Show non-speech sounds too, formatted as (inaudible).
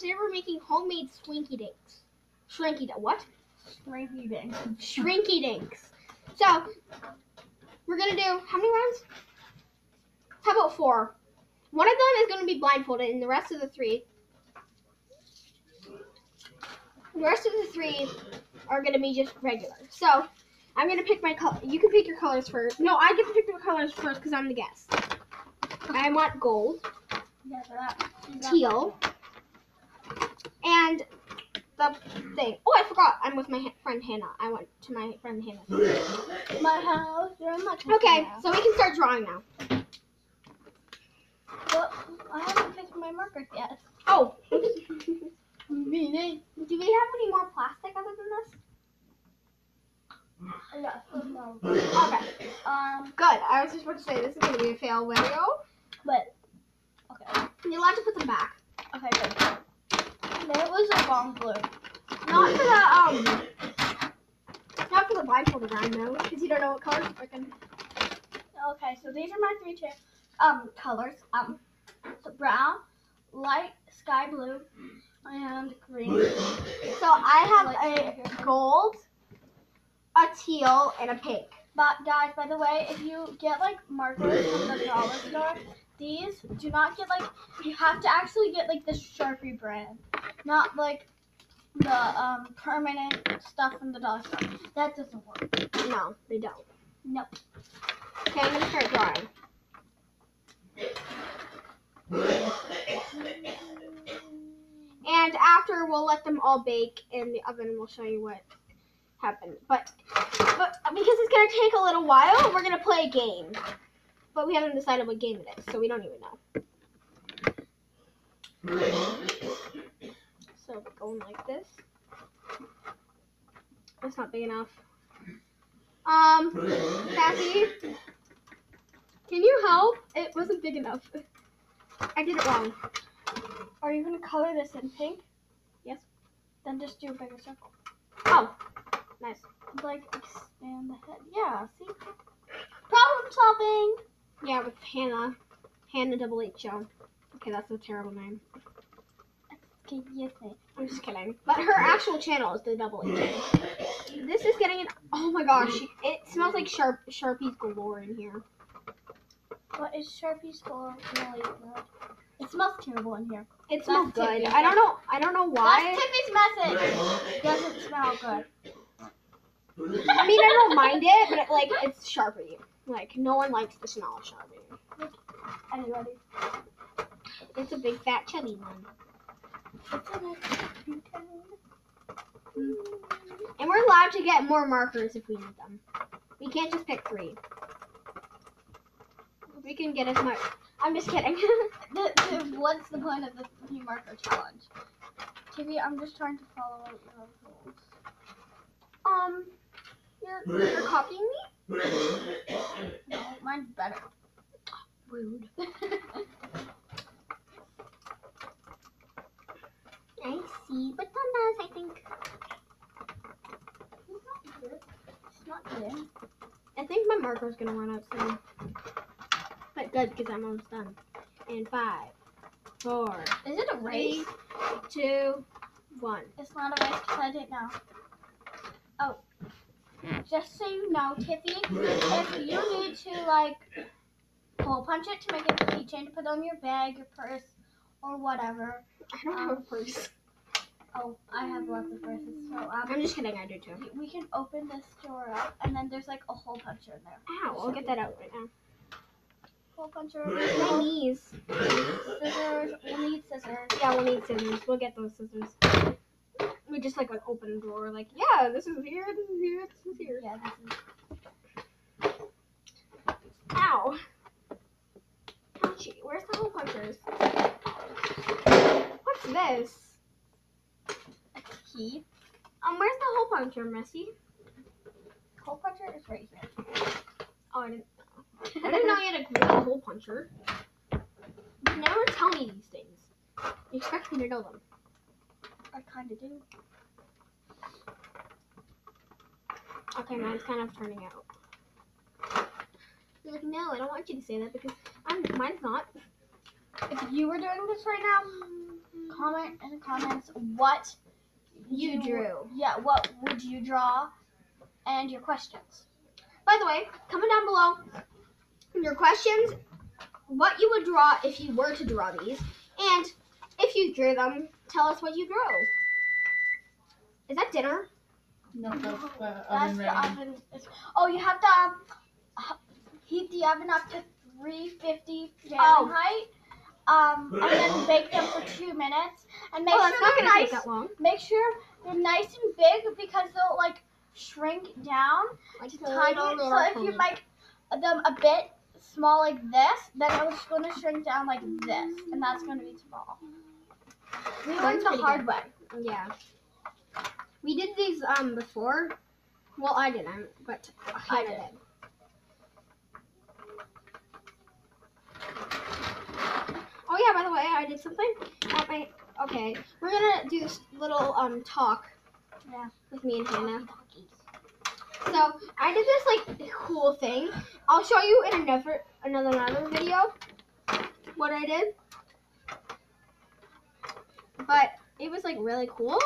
today we're making homemade swinky dinks. Shrinky dink. What? Shrinky dinks. Shrinky dinks. So we're gonna do how many rounds? How about four? One of them is gonna be blindfolded, and the rest of the three, the rest of the three are gonna be just regular. So I'm gonna pick my color. You can pick your colors first. No, I get to pick the colors first because I'm the guest. I want gold, Yeah, but that, that- teal, and the thing. Oh, I forgot. I'm with my friend Hannah. I went to my friend Hannah. My house, you're in my Okay, so we can start drawing now. Well, I haven't picked my markers yet. Oh, (laughs) Meaning? do we have any more plastic other than this? Yeah, no. Okay, Um, good. I was just about to say this is gonna be a fail video. but okay, You're allowed to put them back. okay, good. That was a wrong blue. Not for the um, not for the blindfolded round though, because you don't know what colors freaking. Okay, so these are my three um colors. Um, so brown, light sky blue, and green. So I have a gold, a teal, and a pink. But guys, by the way, if you get like markers from the dollar store, these do not get like you have to actually get like the Sharpie brand, not like the um permanent stuff from the dollar store. That doesn't work. No, they don't. Nope. Okay, I'm gonna start drawing. And after we'll let them all bake in the oven we'll show you what happened. But but because it's gonna take a little while, we're gonna play a game. But we haven't decided what game it is, so we don't even know. Going like this. That's not big enough. Um, Kathy, can you help? It wasn't big enough. I did it wrong. Are you gonna color this in pink? Yes. Then just do a bigger circle. Oh, nice. Like expand the head. Yeah. See. Problem solving. Yeah, with Hannah. Hannah Double H. Okay, that's a terrible name. Okay, yes, mate. I'm just kidding. But her actual channel is the Double H Show. This is getting an. Oh my gosh, it smells like sharp Sharpies galore in here. What is Sharpie's galore really good? It smells terrible in here. It smells That's good. Tiffany's I don't know. I don't know why. That's Tiffany's message. Doesn't smell good. I mean, I don't mind it, but it, like it's Sharpie. Like no one likes the smell of Sharpie. Anybody? It's a big fat chubby one. And we're allowed to get more markers if we need them. We can't just pick three. We can get as much. I'm just kidding. (laughs) The, the, what's the point of the three marker challenge? TV, I'm just trying to follow your rules. um, you're, you're copying me? (coughs) No, mine's better. Rude. (laughs) I see bananas, I think. I think my marker's gonna run out soon. But good, because I'm almost done. And five, four, Is it a race? three, two, one. It's not a race because I didn't know. Oh. Just so you know, Tiffy, if you need to like hole punch it to make a keychain to put on your bag, your purse, or whatever. I don't have a um, purse. Oh, I have lots of purses, so um, I'm just kidding, I do too. we can open this drawer up, and then there's like a hole puncher in there. Ow, I'll get that out right now. Hole puncher, My knees. scissors. We'll need scissors. Yeah, we'll need scissors. We'll get those scissors. We just like an open drawer, like, yeah, this is here, this is here, this is here. Yeah, this is. Ow. Ouchie, where's the hole punchers? What's this? Key. Um, where's the hole puncher, Missy? Hole puncher is right here. Oh, I didn't know. I didn't know (laughs) you had a real hole puncher. You never tell me these things. You expect me to know them. I kind of do. Okay, mine's kind of turning out. You're like, no, I don't want you to say that because I'm mine's not. If you were doing this right now, comment in the comments what You drew. Yeah, what would you draw, and your questions. By the way, comment down below your questions, what you would draw if you were to draw these, and if you drew them, tell us what you drew. Is that dinner? No, that's the That's oven the oven. Oh, you have to um, h- heat the oven up to 350 Fahrenheit. Um, and then bake them for two minutes. And make oh, sure not they're gonna nice. take that long. Make sure they're nice and big because they'll like shrink down Like to tiny. little, little So if you make them a bit small like this, then it's going to shrink down like this, and that's going to be small. We learned the hard good. way. Yeah. We did these um before. Well, I didn't, but I did. did. Oh yeah, by the way, I did something at my. Okay, we're gonna do this little um talk. Yeah. With me and Hannah. So I did this like cool thing. I'll show you in another another another video what I did. But it was like really cool.